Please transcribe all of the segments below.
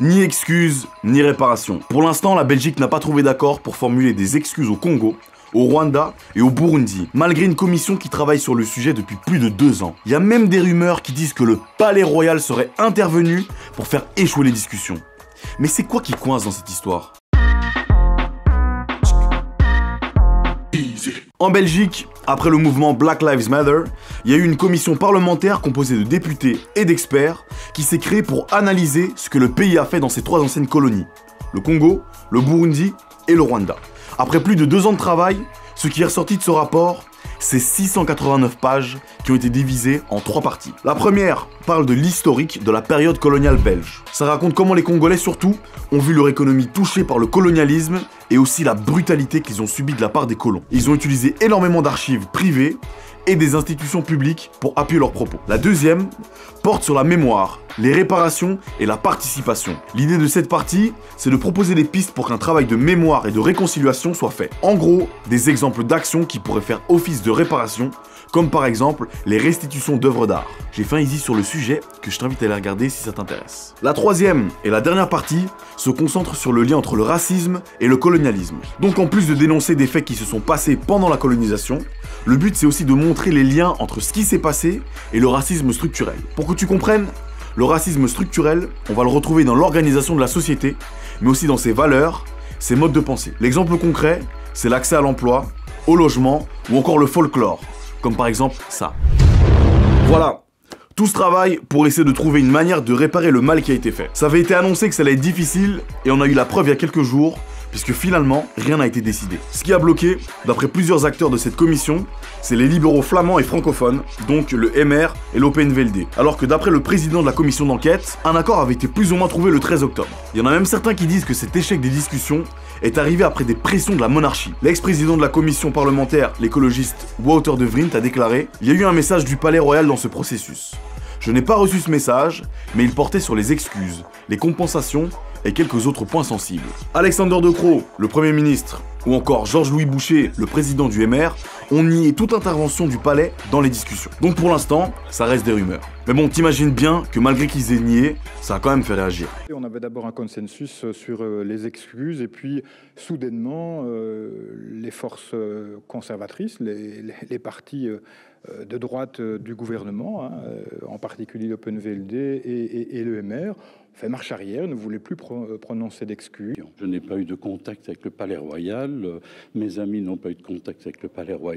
Ni excuses, ni réparation. Pour l'instant, la Belgique n'a pas trouvé d'accord pour formuler des excuses au Congo, au Rwanda et au Burundi, malgré une commission qui travaille sur le sujet depuis plus de deux ans. Il y a même des rumeurs qui disent que le Palais Royal serait intervenu pour faire échouer les discussions. Mais c'est quoi qui coince dans cette histoire? En Belgique, après le mouvement Black Lives Matter, il y a eu une commission parlementaire composée de députés et d'experts qui s'est créée pour analyser ce que le pays a fait dans ses trois anciennes colonies, le Congo, le Burundi et le Rwanda. Après plus de deux ans de travail, ce qui est ressorti de ce rapport, c'est 689 pages qui ont été divisées en trois parties. La première parle de l'historique de la période coloniale belge. Ça raconte comment les Congolais surtout ont vu leur économie touchée par le colonialisme et aussi la brutalité qu'ils ont subie de la part des colons. Ils ont utilisé énormément d'archives privées et des institutions publiques pour appuyer leurs propos. La deuxième porte sur la mémoire, les réparations et la participation. L'idée de cette partie, c'est de proposer des pistes pour qu'un travail de mémoire et de réconciliation soit fait. En gros, des exemples d'actions qui pourraient faire office de réparation, comme par exemple les restitutions d'œuvres d'art. J'ai fait un easy sur le sujet que je t'invite à aller regarder si ça t'intéresse. La troisième et la dernière partie se concentre sur le lien entre le racisme et le colonialisme. Donc en plus de dénoncer des faits qui se sont passés pendant la colonisation, le but c'est aussi de montrer les liens entre ce qui s'est passé et le racisme structurel. Pour que tu comprennes, le racisme structurel, on va le retrouver dans l'organisation de la société, mais aussi dans ses valeurs, ses modes de pensée. L'exemple concret, c'est l'accès à l'emploi, au logement ou encore le folklore, comme par exemple ça. Voilà, tout ce travail pour essayer de trouver une manière de réparer le mal qui a été fait. Ça avait été annoncé que ça allait être difficile et on a eu la preuve il y a quelques jours puisque finalement, rien n'a été décidé. Ce qui a bloqué, d'après plusieurs acteurs de cette commission, c'est les libéraux flamands et francophones, donc le MR et l'OPNVLD. Alors que d'après le président de la commission d'enquête, un accord avait été plus ou moins trouvé le 13 octobre. Il y en a même certains qui disent que cet échec des discussions est arrivé après des pressions de la monarchie. L'ex-président de la commission parlementaire, l'écologiste Wouter de Vrint, a déclaré Il y a eu un message du Palais Royal dans ce processus. Je n'ai pas reçu ce message, mais il portait sur les excuses, les compensations et quelques autres points sensibles. Alexander De Croo, le Premier ministre, ou encore Georges-Louis Boucher, le président du MR, ont nié toute intervention du palais dans les discussions. Donc pour l'instant, ça reste des rumeurs. Mais bon, t'imagines bien que malgré qu'ils aient nié, ça a quand même fait réagir. On avait d'abord un consensus sur euh, les excuses et puis soudainement, euh, les forces euh, conservatrices, les, les, partis de droite du gouvernement, hein, en particulier l'OpenVLD et, et, et le MR, fait marche arrière, ne voulait plus prononcer d'excuses. Je n'ai pas eu de contact avec le Palais Royal, mes amis n'ont pas eu de contact avec le Palais Royal.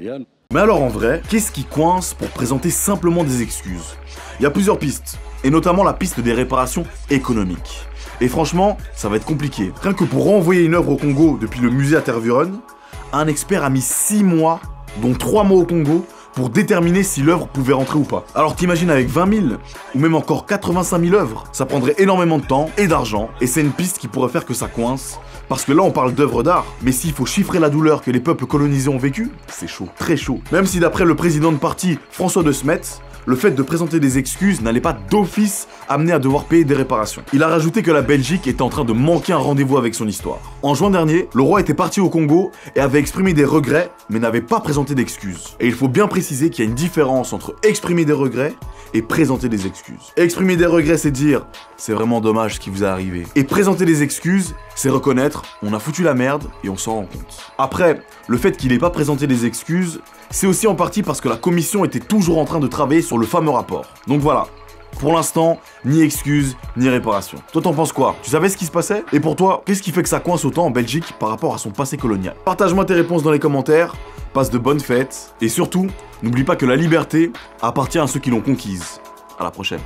Mais alors en vrai, qu'est-ce qui coince pour présenter simplement des excuses? Il y a plusieurs pistes, et notamment la piste des réparations économiques. Et franchement, ça va être compliqué. Rien que pour renvoyer une œuvre au Congo depuis le musée à Tervuren, un expert a mis 6 mois, dont 3 mois au Congo, pour déterminer si l'œuvre pouvait rentrer ou pas. Alors t'imagines avec 20 000, ou même encore 85 000 œuvres, ça prendrait énormément de temps et d'argent, et c'est une piste qui pourrait faire que ça coince, parce que là, on parle d'œuvres d'art, mais s'il faut chiffrer la douleur que les peuples colonisés ont vécu, c'est chaud, très chaud. Même si d'après le président de parti, François de Smet, le fait de présenter des excuses n'allait pas d'office amener à devoir payer des réparations. Il a rajouté que la Belgique était en train de manquer un rendez-vous avec son histoire. En juin dernier, le roi était parti au Congo et avait exprimé des regrets, mais n'avait pas présenté d'excuses. Et il faut bien préciser qu'il y a une différence entre exprimer des regrets et présenter des excuses. Exprimer des regrets, c'est dire c'est vraiment dommage ce qui vous est arrivé. Et présenter des excuses, c'est reconnaître on a foutu la merde et on s'en rend compte. Après, le fait qu'il n'ait pas présenté des excuses, c'est aussi en partie parce que la commission était toujours en train de travailler sur le fameux rapport. Donc voilà, pour l'instant, ni excuses, ni réparation. Toi, t'en penses quoi? Tu savais ce qui se passait? Et pour toi, qu'est-ce qui fait que ça coince autant en Belgique par rapport à son passé colonial? Partage-moi tes réponses dans les commentaires, passe de bonnes fêtes, et surtout, n'oublie pas que la liberté appartient à ceux qui l'ont conquise. À la prochaine.